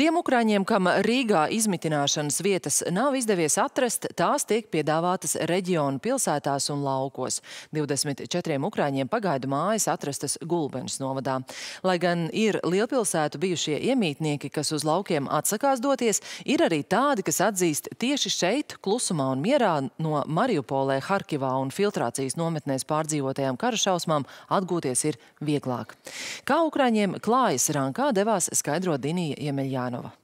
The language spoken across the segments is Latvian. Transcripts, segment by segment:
Tiem ukrāņiem, kam Rīgā izmitināšanas vietas nav izdevies atrast, tās tiek piedāvātas reģionu pilsētās un laukos. 24 ukrāņiem pagaidu mājas atrastas Gulbenes novadā. Lai gan ir lielpilsētu bijušie iemītnieki, kas uz laukiem atsakās doties, ir arī tādi, kas atzīst tieši šeit, klusumā un mierā no Mariupolē, Harkivā un filtrācijas nometnēs pārdzīvotajām karašausmām atgūties ir vieglāk. Kā ukrāņiem klājas rankā devās skaidrot Dinija Iemeļjāna. Romanova.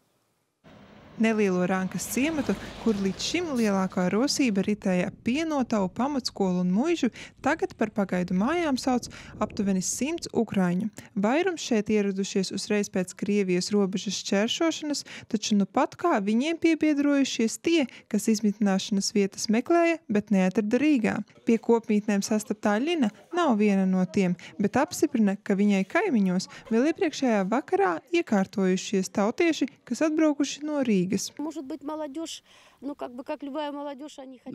Nelielo Rankas ciematu, kur līdz šim lielākā rosība ritēja pienotavu pamatskolu un muižu, tagad par pagaidu mājām sauc aptuveni simts ukrāņu. Vairums šeit ieradušies uzreiz pēc Krievijas robežas šķēršošanas, taču nu pat kā viņiem piebiedrojušies tie, kas izmitināšanas vietas meklēja, bet neatrada Rīgā. Pie kopmītnēm sastaptā Ļina nav viena no tiem, bet apstiprina, ka viņai kaimiņos vēl iepriekšējā vakarā iekārtojušies tautieši, kas atbraukuši no Rīgas. Rīgas.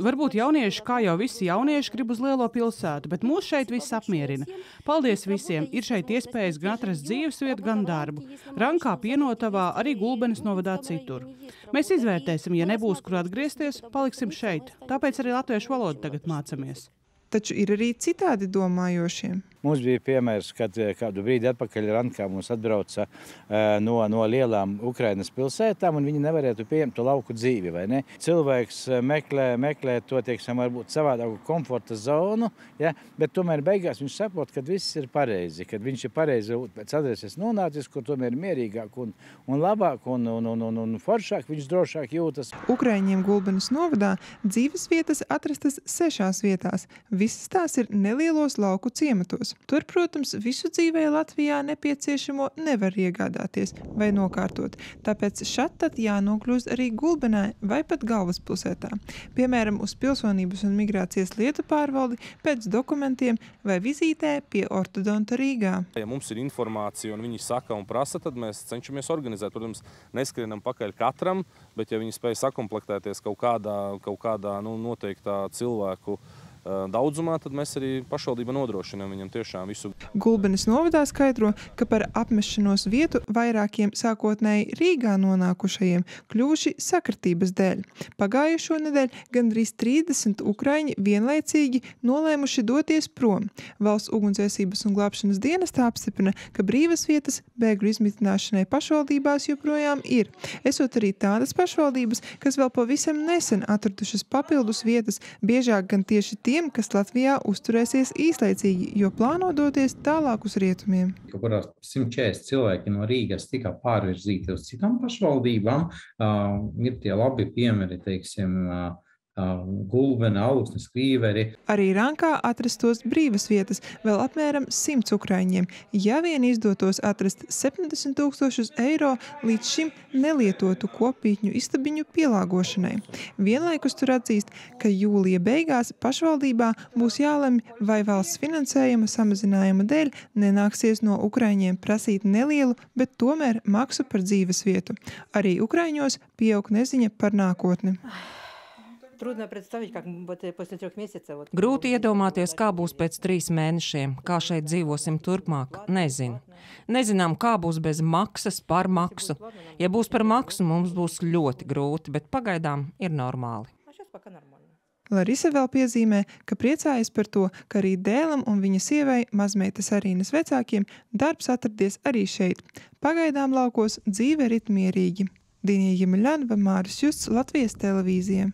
Varbūt jaunieši, kā jau visi jaunieši, grib uz lielo pilsētu, bet mūs šeit viss apmierina. Paldies visiem! Ir šeit iespējas gan atrast dzīvesvietu, gan darbu. Rankā, pienotavā, arī gulbenes novadā citur. Mēs izvērtēsim, ja nebūs kur atgriezties, paliksim šeit. Tāpēc arī latviešu valodu tagad mācamies. Taču ir arī citādi domājošie. Mums bija piemērs, kad eh, kādu brīdi atpakaļ Rankā mums atbrauca uh, no, no lielām Ukrainas pilsētām, un viņi nevarētu pieņemt to lauku dzīvi, vai ne? Cilvēks eh, meklē, meklē to, teiksim, varbūt savādāku komforta zonu, ja? bet tomēr beigās viņš saprot, ka viss ir pareizi, kad viņš ir pareizi pēc adreses nonācis, kur tomēr ir mierīgāk un, un labāk un, un, un, un, un foršāk, viņš drošāk jūtas. Ukraiņiem Gulbenes novadā dzīves vietas atrastas sešās vietās. Visas tās ir nelielos lauku ciematos tirgus. Tur, protams, visu dzīvē Latvijā nepieciešamo nevar iegādāties vai nokārtot, tāpēc šad tad jānokļūst arī gulbenē vai pat galvaspilsētā. Piemēram, uz pilsonības un migrācijas lietu pārvaldi pēc dokumentiem vai vizītē pie ortodonta Rīgā. Ja mums ir informācija un viņi saka un prasa, tad mēs cenšamies organizēt. Protams, neskrienam pakaļ katram, bet ja viņi spēj sakomplektēties kaut kādā, kaut kādā nu, noteiktā cilvēku daudzumā, tad mēs arī pašvaldība nodrošinām viņam tiešām visu. Gulbenes novadā skaidro, ka par apmešanos vietu vairākiem sākotnēji Rīgā nonākušajiem kļuvuši sakritības dēļ. Pagājušo nedēļu gandrīz 30 ukraiņi vienlaicīgi nolēmuši doties prom. Valsts ugunsdzēsības un glābšanas dienestā apstiprina, ka brīvas vietas bēgļu izmitināšanai pašvaldībās joprojām ir. Esot arī tādas pašvaldības, kas vēl pavisam nesen atradušas papildus vietas, biežāk gan tieši tie, tiem, kas Latvijā uzturēsies īslaicīgi, jo plāno doties tālāk uz rietumiem. Kaut kurās 140 cilvēki no Rīgas tika pārvirzīti uz citām pašvaldībām. Uh, ir tie labi piemēri, teiksim, uh, gulbena, augsnes, krīveri. Arī Rankā atrastos brīvas vietas vēl apmēram 100 ukraiņiem, ja vien izdotos atrast 70 tūkstošus eiro līdz šim nelietotu kopītņu istabiņu pielāgošanai. Vienlaikus tur atzīst, ka jūlija beigās pašvaldībā būs jālemj, vai valsts finansējuma samazinājuma dēļ nenāksies no ukraiņiem prasīt nelielu, bet tomēr maksu par dzīves vietu. Arī ukraiņos pieaug neziņa par nākotni. Grūti iedomāties, kā būs pēc trīs mēnešiem, kā šeit dzīvosim turpmāk. Nezinu. Nezinām, kā būs bez maksas par maksu. Ja būs par maksu, mums būs ļoti grūti, bet pagaidām ir normāli. Larisa vēl piezīmē, ka priecājas par to, ka arī dēlam un viņa sievai, mazmeitas Arīnas vecākiem, darbs atradies arī šeit. Pagaidām laukos dzīve rit mierīgi. Dīnija Jemeļanva, Māris Justs, Latvijas televīzija.